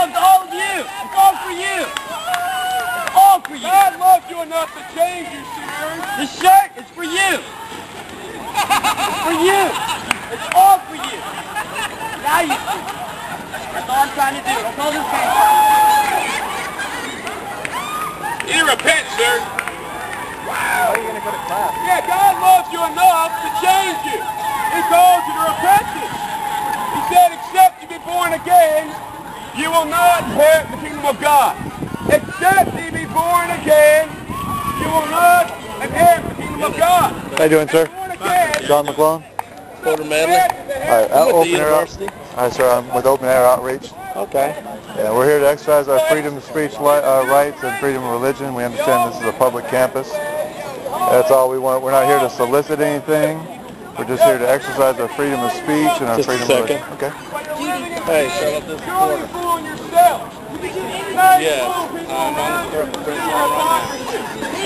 loves all of you. It's all for you. It's all for you. God loved you enough to change you, sir. This shirt is for you. It's for you. It's all for you. Now you see. That's all I'm trying to do. That's all this came from. You repent, sir. Wow. Are you gonna class? Yeah, God loves you enough to change you. He calls you to repentance. He said, except you be born again, you will not inherit the kingdom of God. Except you be born again, you will not inherit the kingdom of God. How you doing, sir? John McClone. Porter Medley. All right, with Open Air Out- university. Hi, sir. I'm with Open Air Outreach. Okay. Yeah, we're here to exercise our freedom of speech li- uh, rights and freedom of religion. We understand this is a public campus. That's all we want. We're not here to solicit anything. We're just here to exercise our freedom of speech and our Just a freedom second. of religion. Okay. Hey, shut up this you're only reporter. fooling yourself. Yes, I'm on the print line right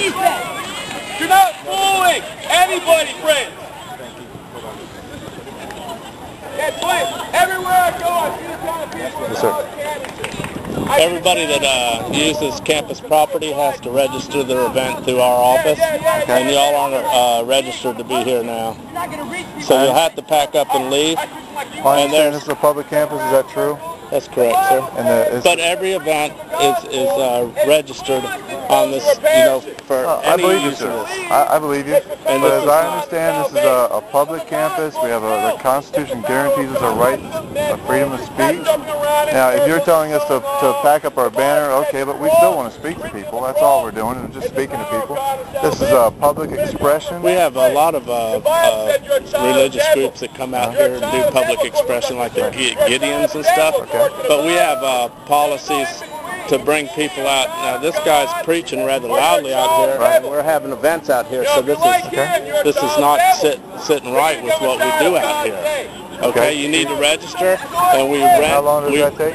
now. You're not fooling anybody, friends. Yes, please. Everywhere I go, I see the kind of people. Yes, sir. Everybody that uh, uses campus property has to register their event through our office, and y'all aren't uh, registered to be here now. You're not going to reach me. So you'll have to pack up and leave. I And is a public campus. Is that true? That's correct, sir. And the, But every event is is uh, registered on this, you know, for Uh, I any believe you, use sir. of this. I, I believe you. And but as I understand, this is a, a public campus. We have a, the Constitution guarantees us a right of freedom of speech. Now, if you're telling us to, to pack up our banner, okay, but we still want to speak to people. That's all we're doing, is just speaking to people. This is a public expression. We have a lot of uh, uh, religious groups that come out here and do public expression like the Gideons and stuff. Okay. But we have uh, policies to bring people out. Now this guy's preaching rather loudly out here, and we're having events out here, so this is this is not sit, sitting right with what we do out here. Okay, you need to register, and we rent. How long does we, that take?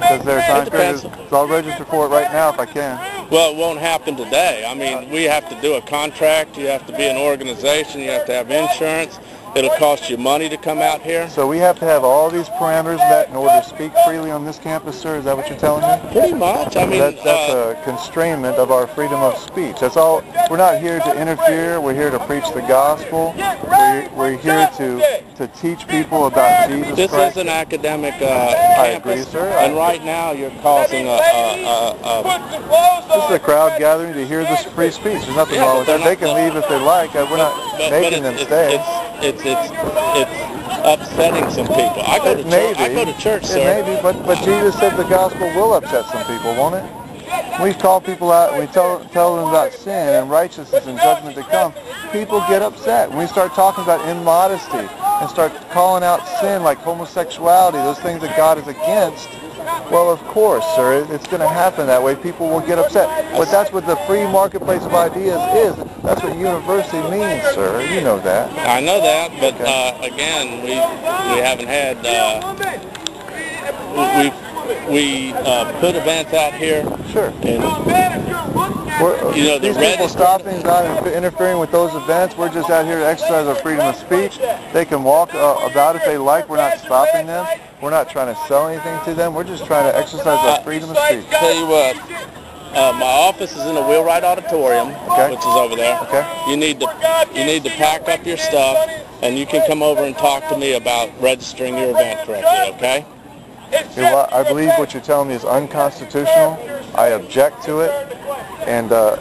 Because there's time period. So I'll register for it right now if I can. Well, it won't happen today. I mean, we have to do a contract. You have to be an organization. You have to have insurance. It'll cost you money to come out here. So we have to have all these parameters met in order to speak freely on this campus, sir? Is that what you're telling me? Pretty much. I mean, That, that's uh, a constrainment of our freedom of speech. That's all. We're not here to interfere. We're here to preach the gospel. We're, we're here to to teach people about Jesus this Christ. is an academic uh, I agree, sir. and right now you're causing a, a, a, a This is a crowd gathering to hear this free speech. There's nothing Yeah, wrong with that. they're can leave if they like. We're not but, but making it, them it's, stay. it's, it's it's it's upsetting some people. I go to It church. I go to church, It sir. may be, but, but Jesus said the gospel will upset some people, won't it? We call people out and we tell, tell them about sin and righteousness and judgment to come. People get upset. When we start talking about immodesty and start calling out sin like homosexuality, those things that God is against, well, of course, sir, it's going to happen that way. People will get upset. But that's what the free marketplace of ideas is. That's what university means, sir. You know that. I know that, but Okay. uh, again, we we haven't had uh, we we uh, put events out here, Sure. and We're, You know, the these red- people stopping, is not interfering with those events. We're just out here to exercise our freedom of speech. They can walk uh, about if they like. We're not stopping them. We're not trying to sell anything to them. We're just trying to exercise our freedom of speech. tell you what. Uh, my office is in the Wheelwright Auditorium, Okay. which is over there. Okay. You need to you need to pack up your stuff, and you can come over and talk to me about registering your event correctly. Okay, I believe what you're telling me is unconstitutional. I object to it. And, uh,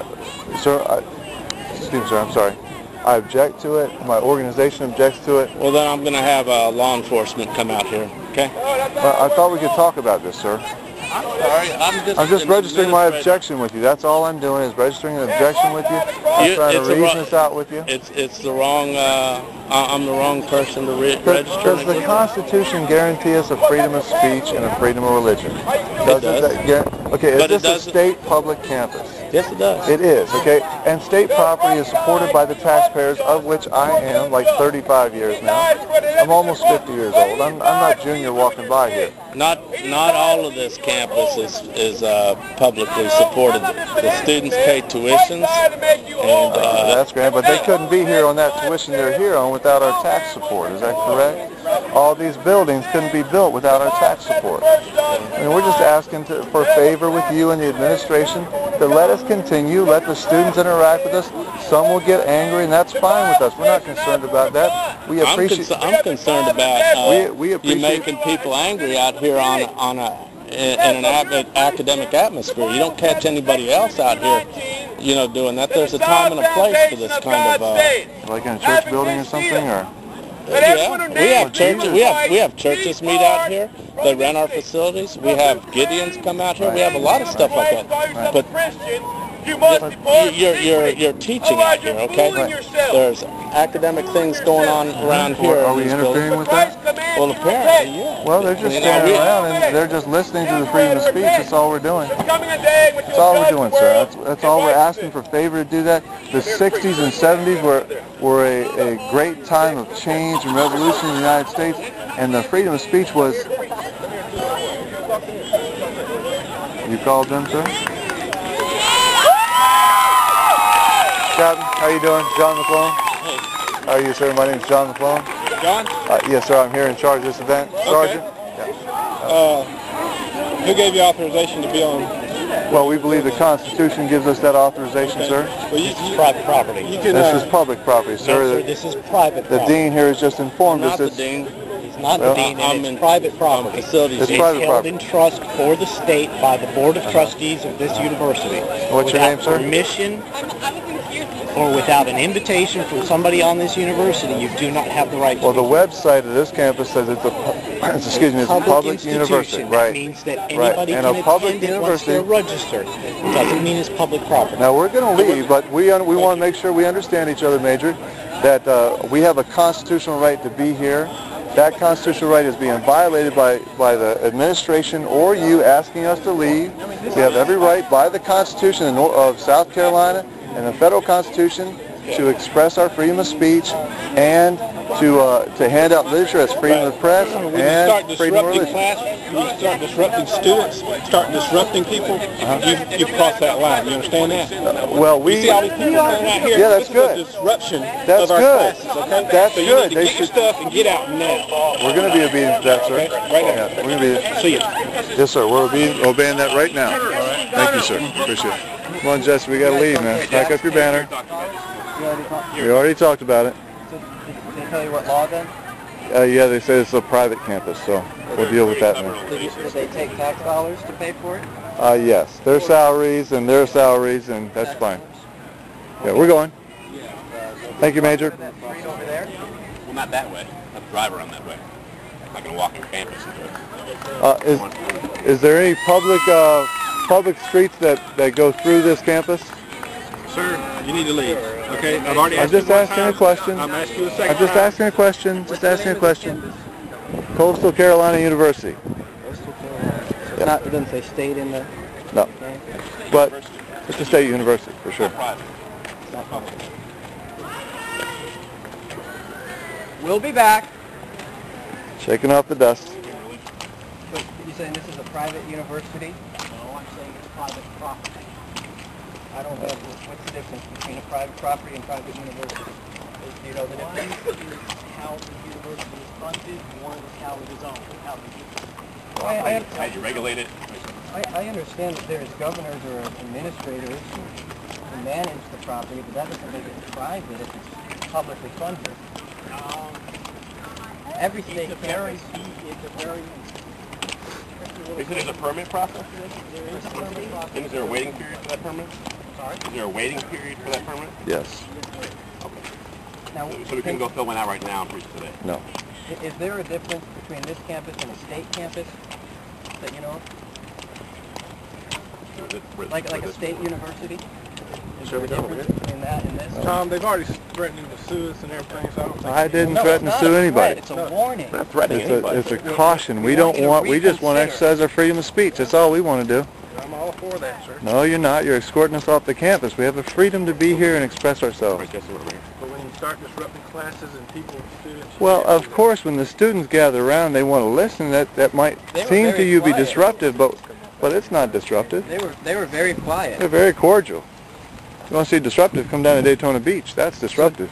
sir, I, excuse me, sir, I'm sorry. I object to it. My organization objects to it. Well, then I'm going to have uh, law enforcement come out here. Okay? But I thought we could talk about this, sir. I'm sorry. I'm just I'm just registering my objection with you. That's all I'm doing is registering an objection with you. I'm You- trying to it's reason ru- this out with you. It's it's the wrong. Uh, I'm the wrong person to re- Does, register. does the Constitution guarantee us a freedom of speech and a freedom of religion? Does does. that guar- okay, is But it this a state public campus? Yes, it does. It is, okay? And state property is supported by the taxpayers, of which I am, like 35 years now. I'm almost 50 years old. I'm, I'm not junior walking by here. Not not all of this campus is, is uh, publicly supported. The students pay tuitions, and uh, That's great, but they couldn't be here on that tuition they're here on without our tax support. Is that correct? All these buildings couldn't be built without our tax support. Mean, we're just asking to, for favor with you and the administration to let us continue, let the students interact with us. Some will get angry, and that's fine with us. We're not concerned about that. We I'm, appreciate. I'm concerned about uh, We- we you making people angry out here on on a in, in an ab- academic atmosphere. You don't catch anybody else out here, you know, doing that. There's a time and a place for this kind of. Uh, like in a church building or something, or yeah, we have churches. We have we have churches meet out here. They rent our facilities. We have Gideons come out here. We have a lot of stuff like that. But you must be born you're you're you're teaching out here, okay? There's academic things going on around here. are we interfering with that? Well, apparently, yeah. Well, they're just You know, standing around and they're just listening to the freedom of speech. That's all we're doing. Coming a day when That's all we're doing, sir. That's, that's all we're asking for favor to do that. The 60s and 70s were, were a, a great time of change and revolution in the United States, and the freedom of speech was... You called them, sir? Captain, how you doing? John McClone? How are you, sir? My name is John McClone. John, Uh, yes, sir. I'm here in charge of this event. Sergeant? uh, who gave you authorization to be on? Well, we believe the Constitution gives us that authorization, sir. Well, you, you, private property. you can, This is uh, public property, No, sir. sir, The- this is private property. The property. dean here has just informed us Not the dean. He's not Well, the dean, I'm and in- it's private on property. facilities. It's It's private held property. in trust for the state by the Board of Trustees of this university. What's your name, sir? Permission or without an invitation from somebody on this university, you do not have the right to well, the website of this campus says it's a, excuse me, it's a public university. That right? means that Right. anybody And can a public attend it once university- registered. It doesn't mean it's public property. Now, we're going to leave, but we, we want to make sure we understand each other, Major, that uh, we have a constitutional right to be here. That constitutional right is being violated by, by the administration or you asking us to leave. We have every right by the Constitution of South Carolina and the federal Constitution to express our freedom of speech and to, uh, to hand out literature as freedom of the press when you start and freedom of disrupting religion. class, when you start disrupting students, start disrupting people, you, you cross that line. You understand that? Well, You we, see all these people coming out here? Yeah, that's this is good. a disruption That's of our good. classes, okay? That's so you good. need to They get your should- stuff and get out now. we're going to be obedient to that, sir. Okay, right now. Yeah, we're going to be See you. Yes, sir. We're obeying, obeying that right now. Thank you, sir. Appreciate it. Come on, Jesse. We got to leave, man. Pack up your banner. We already talked about it. Did they tell you what law then? Uh, yeah, they say it's a private campus, so we'll deal with that now. Did, you, did they take tax dollars to pay for it? Uh, yes, their salaries and their salaries, and that's fine. Yeah, we're going. Thank you, Major. Over there? Well, not that way. Not drive around that way. I'm not going to walk on campus into it. Uh, is, is there any public, uh, public streets that, that go through this campus? Sir, you need to leave. Okay? I've already I'm asked you just one asking a question. I'm asking you a I'm just time. asking a question. Just asking a question. Coastal Carolina University. It's not, it doesn't say state in the... No. But it's a state university, for sure. We'll be back. Shaking off the dust. So you saying this is a private university? No, I'm saying it's private property. I don't know, what's the difference between a private property and private university? Do you know the difference? One is how the university is funded, one is how it is owned, how the I, I, How you regulate it? I, I understand that there's governors or administrators who manage the property, but that doesn't make it private if it's publicly funded. Um, Every it's state a very, it's a very, Isn't it a permit process? there is a permit process. And is there a waiting period for that permit? Sorry? Is there a waiting period for that permit? Yes. Okay. Now, So we can go fill one out right now and preach today. No. Is there a difference between this campus and a state campus that you know, of? Is it for- like like a state university? Is Sure, there a we don't. difference between that and this? Tom, they've already threatened to sue us and everything, so I don't think... I didn't No, threaten it's to not sue threat, anybody. It's a warning. We're not threatening It's a, anybody. it's a caution. We don't want, we just want to exercise our freedom of speech. That's all we want to do. I'm all for that, sir. No, you're not. You're escorting us off the campus. We have the freedom to be here and express ourselves. Right, Jesse, what are we- But when you start disrupting classes and people, students? Well, of course, when the students gather around, they want to listen. That that might seem to you be disruptive, but but it's not disruptive. They were they were very quiet. They're very cordial. You want to see disruptive? Come down to Daytona Beach. That's disruptive.